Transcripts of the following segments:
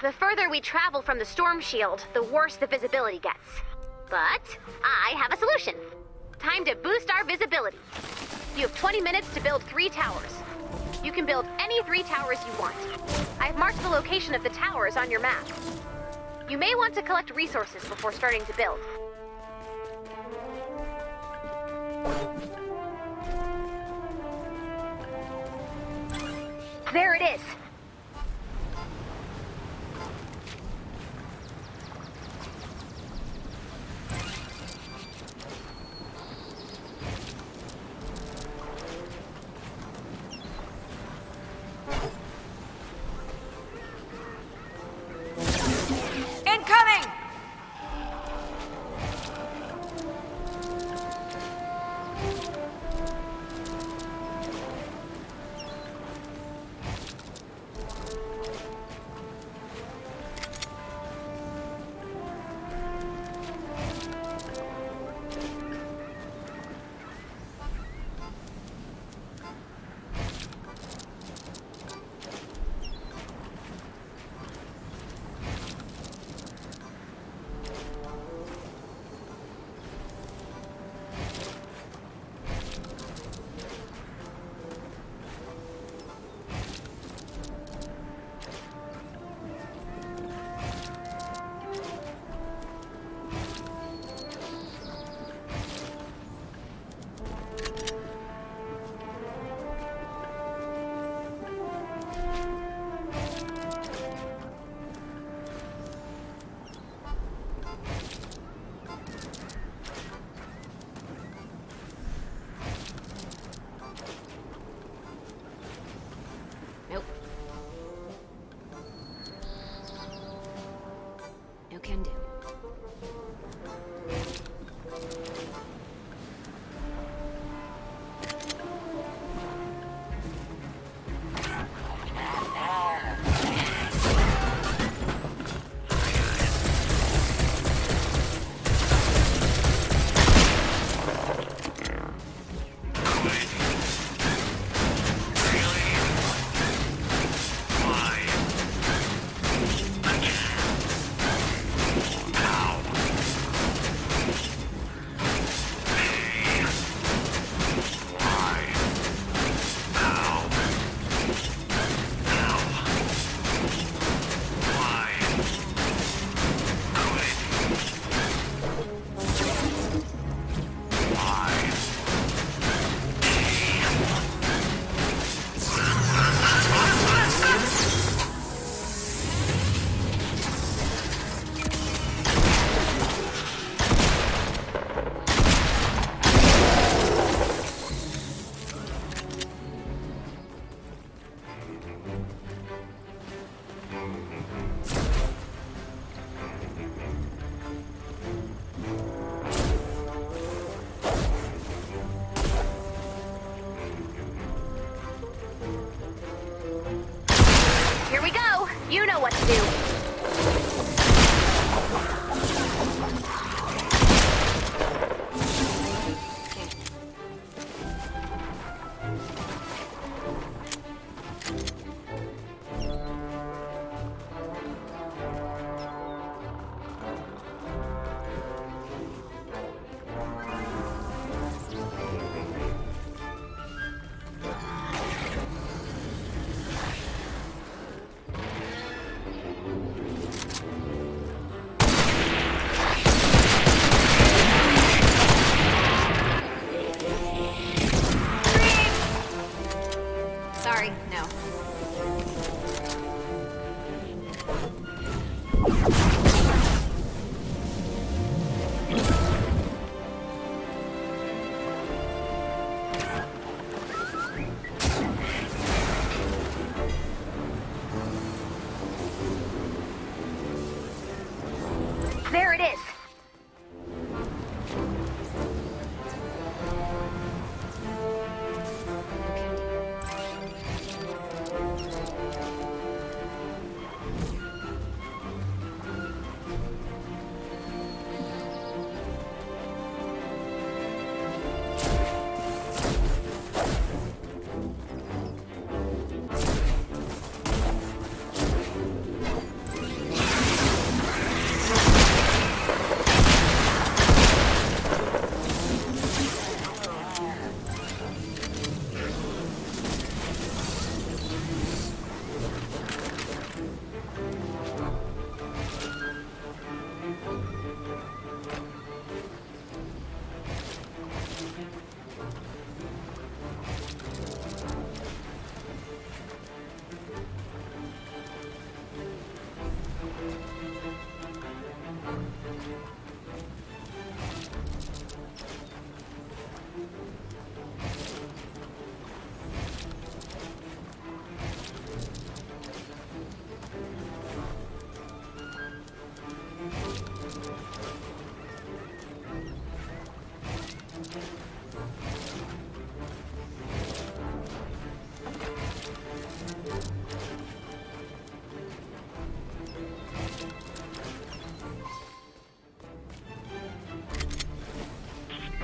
The further we travel from the storm shield, the worse the visibility gets. But I have a solution. Time to boost our visibility. You have 20 minutes to build three towers. You can build any three towers you want. I've marked the location of the towers on your map. You may want to collect resources before starting to build. There it is.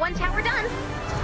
One tower done.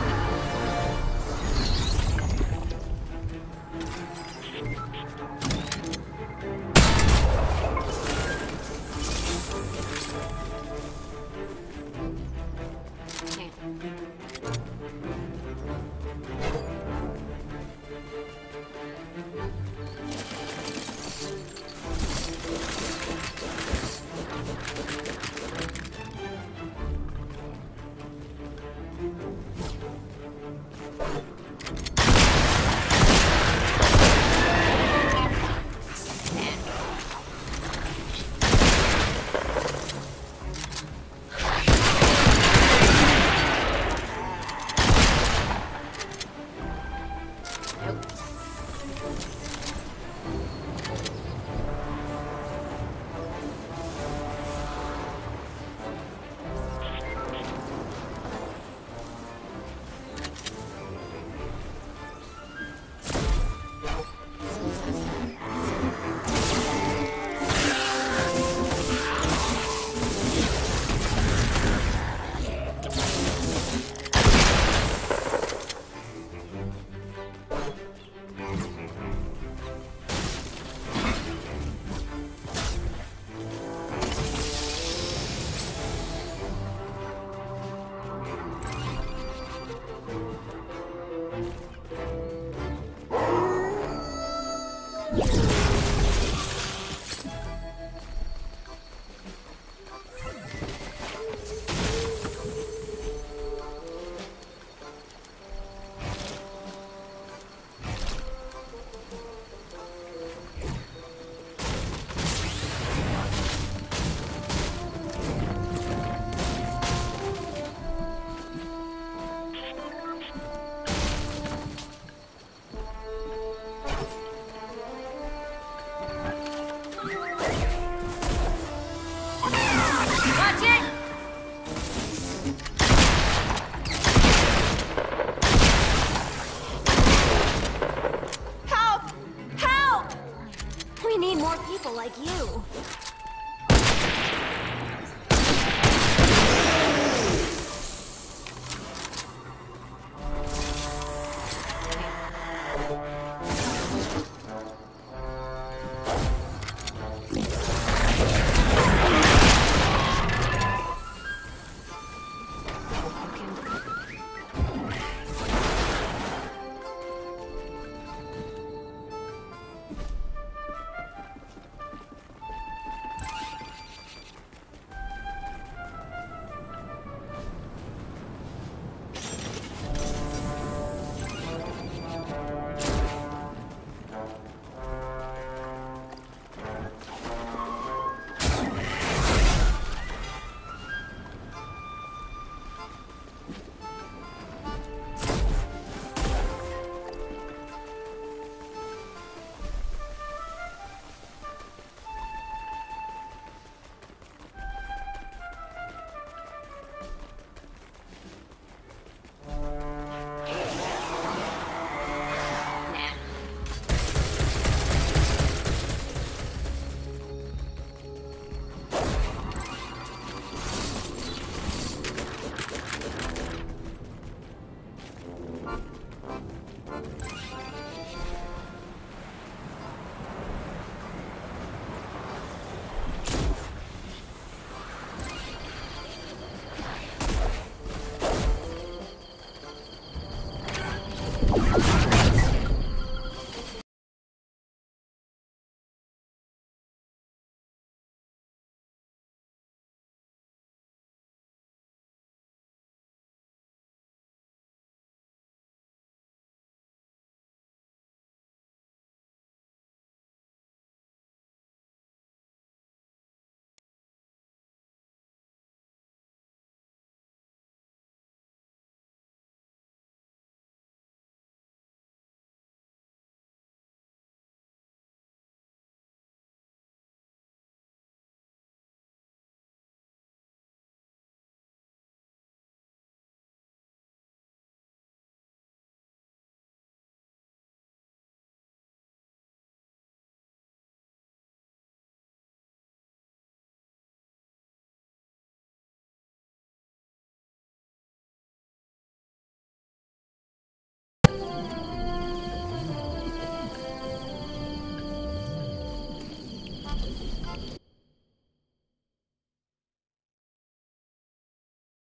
you We need more people like you.